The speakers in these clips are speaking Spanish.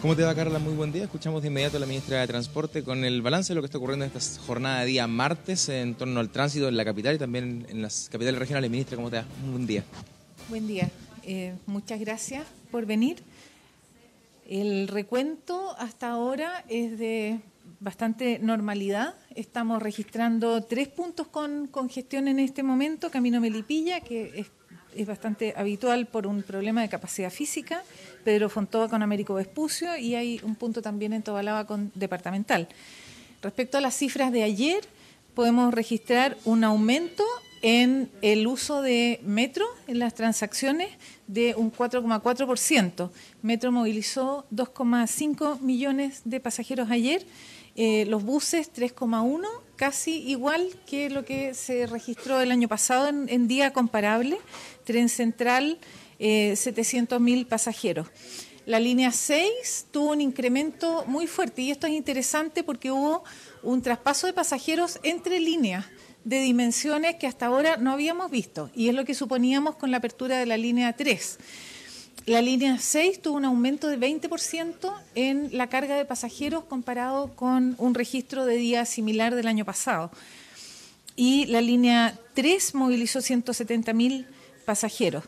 ¿Cómo te va, Carla? Muy buen día. Escuchamos de inmediato a la ministra de Transporte con el balance de lo que está ocurriendo en esta jornada de día martes en torno al tránsito en la capital y también en las capitales regionales. Ministra, ¿cómo te va? Muy buen día. Buen día. Eh, muchas gracias por venir. El recuento hasta ahora es de bastante normalidad. Estamos registrando tres puntos con congestión en este momento. Camino Melipilla, que es es bastante habitual por un problema de capacidad física, Pedro Fontova con Américo Vespucio y hay un punto también en Tobalaba con Departamental. Respecto a las cifras de ayer, podemos registrar un aumento en el uso de Metro en las transacciones de un 4,4%. Metro movilizó 2,5 millones de pasajeros ayer, eh, los buses 3,1, casi igual que lo que se registró el año pasado en día comparable. Tren Central, eh, 700.000 pasajeros. La línea 6 tuvo un incremento muy fuerte y esto es interesante porque hubo un traspaso de pasajeros entre líneas de dimensiones que hasta ahora no habíamos visto y es lo que suponíamos con la apertura de la línea 3. La línea 6 tuvo un aumento de 20% en la carga de pasajeros comparado con un registro de día similar del año pasado. Y la línea 3 movilizó 170.000 pasajeros.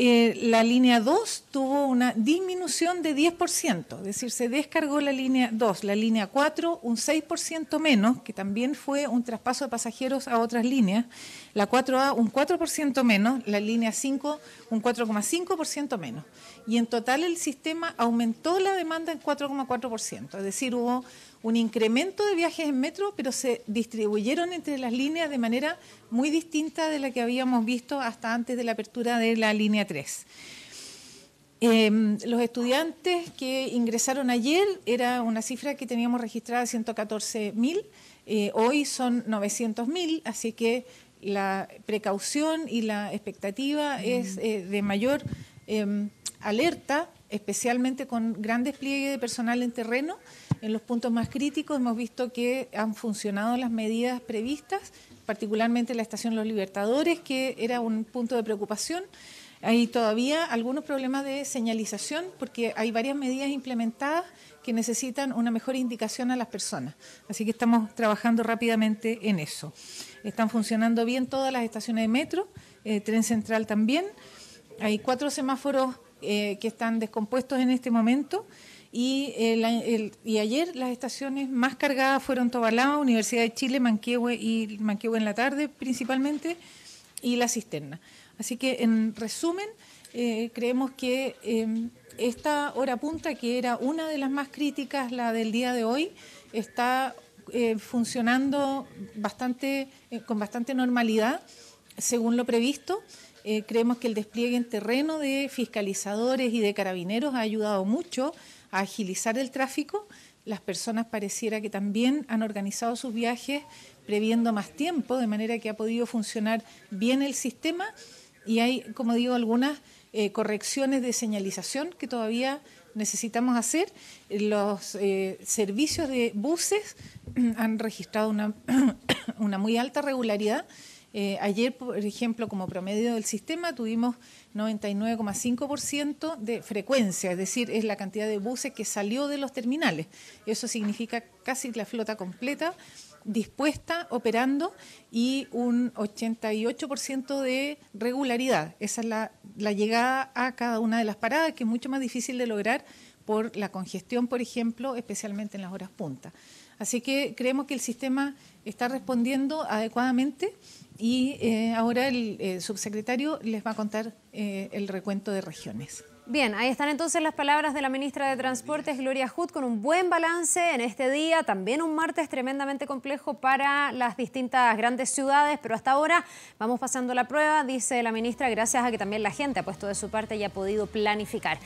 Eh, la línea 2 tuvo una disminución de 10%, es decir, se descargó la línea 2, la línea 4 un 6% menos, que también fue un traspaso de pasajeros a otras líneas, la 4A un 4% menos, la línea 5 un 4,5% menos. Y en total el sistema aumentó la demanda en 4,4%, es decir, hubo un incremento de viajes en metro, pero se distribuyeron entre las líneas de manera muy distinta de la que habíamos visto hasta antes de la apertura de la línea 3. Em, los estudiantes que ingresaron ayer era una cifra que teníamos registrada 114 mil, eh, hoy son 900 mil, así que la precaución y la expectativa es eh, de mayor em, alerta, especialmente con gran despliegue de personal en terreno en los puntos más críticos hemos visto que han funcionado las medidas previstas, particularmente la estación Los Libertadores, que era un punto de preocupación. Hay todavía algunos problemas de señalización porque hay varias medidas implementadas que necesitan una mejor indicación a las personas. Así que estamos trabajando rápidamente en eso. Están funcionando bien todas las estaciones de metro, eh, tren central también. Hay cuatro semáforos eh, que están descompuestos en este momento y, ayer las estaciones más cargadas fueron Tobalaba, Universidad de Chile, Manquehue y Manquehue en la tarde principalmente, y la cisterna. Así que en resumen, eh, creemos que em, esta hora punta, que era una de las más críticas, la del día de hoy, está eh, funcionando bastante, eh, con bastante normalidad, según lo previsto. Creemos que el despliegue en terreno de fiscalizadores y de carabineros ha ayudado mucho a agilizar el tráfico, las personas pareciera que también han organizado sus viajes previendo más tiempo, de manera que ha podido funcionar bien el sistema. Y hay, como digo, algunas eh, correcciones de señalización que todavía necesitamos hacer. Los eh, servicios de buses han registrado una, una muy alta regularidad eh, ayer, por ejemplo, como promedio del sistema, tuvimos 99,5% de frecuencia, es decir, es la cantidad de buses que salió de los terminales. Eso significa casi la flota completa dispuesta, operando y un 88% de regularidad. Esa es la, la llegada a cada una de las paradas, que es mucho más difícil de lograr por la congestión, por ejemplo, especialmente en las horas punta. Así que creemos que el sistema está respondiendo adecuadamente y eh, ahora el eh, subsecretario les va a contar eh, el recuento de regiones. Bien, ahí están entonces las palabras de la ministra de Transportes, Gloria Hood, con un buen balance en este día, también un martes tremendamente complejo para las distintas grandes ciudades, pero hasta ahora vamos pasando la prueba, dice la ministra, gracias a que también la gente ha puesto de su parte y ha podido planificar.